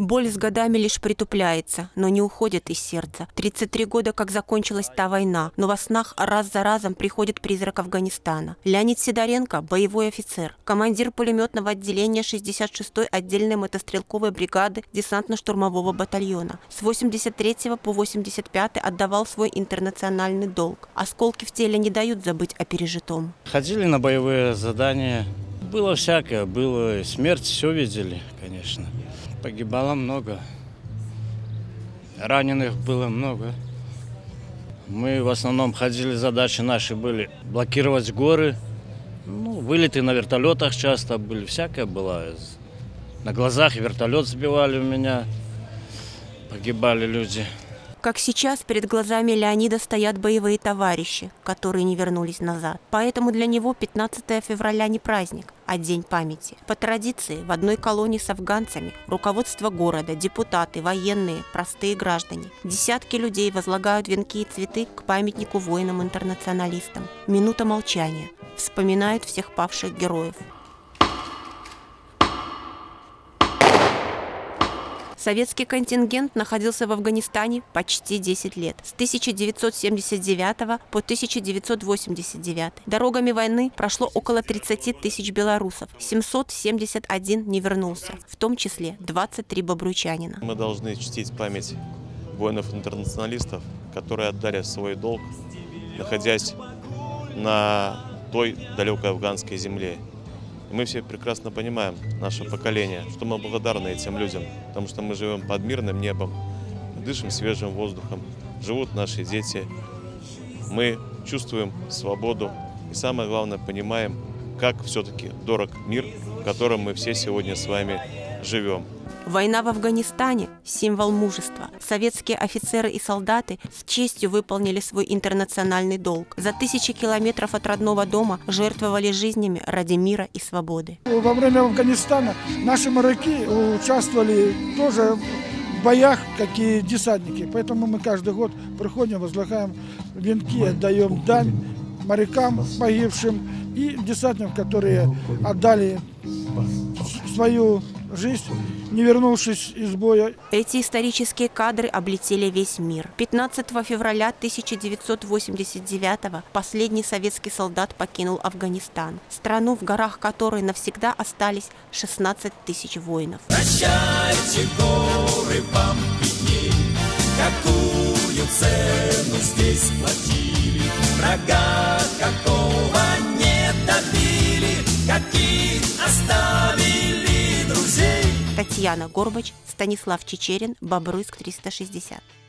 Боль с годами лишь притупляется, но не уходит из сердца. 33 года, как закончилась та война, но во снах раз за разом приходит призрак Афганистана. Леонид Сидоренко – боевой офицер, командир пулеметного отделения 66-й отдельной мотострелковой бригады десантно-штурмового батальона. С 83 по 85 отдавал свой интернациональный долг. Осколки в теле не дают забыть о пережитом. Ходили на боевые задания. Было всякое, было смерть, все видели, конечно. Погибало много. Раненых было много. Мы в основном ходили, задачи наши были блокировать горы. Ну, вылеты на вертолетах часто были, всякое было. На глазах вертолет сбивали у меня, погибали люди. Как сейчас перед глазами Леонида стоят боевые товарищи, которые не вернулись назад. Поэтому для него 15 февраля не праздник, а день памяти. По традиции, в одной колонии с афганцами руководство города, депутаты, военные, простые граждане. Десятки людей возлагают венки и цветы к памятнику воинам-интернационалистам. Минута молчания. Вспоминают всех павших героев. Советский контингент находился в Афганистане почти 10 лет, с 1979 по 1989. Дорогами войны прошло около 30 тысяч белорусов, 771 не вернулся, в том числе 23 бобруйчанина. Мы должны чтить память воинов-интернационалистов, которые отдали свой долг, находясь на той далекой афганской земле. Мы все прекрасно понимаем, наше поколение, что мы благодарны этим людям, потому что мы живем под мирным небом, дышим свежим воздухом, живут наши дети. Мы чувствуем свободу и самое главное понимаем, как все-таки дорог мир, в котором мы все сегодня с вами живем. Война в Афганистане – символ мужества. Советские офицеры и солдаты с честью выполнили свой интернациональный долг. За тысячи километров от родного дома жертвовали жизнями ради мира и свободы. Во время Афганистана наши моряки участвовали тоже в боях, как и десантники. Поэтому мы каждый год приходим, возлагаем венки, отдаем дань морякам погибшим и десантникам, которые отдали свою жизнь, не вернувшись из боя. Эти исторические кадры облетели весь мир. 15 февраля 1989 последний советский солдат покинул Афганистан, страну, в горах которой навсегда остались 16 тысяч воинов. Прощайте горы Татьяна Горбач, Станислав Чечерин, Бобруйск 360.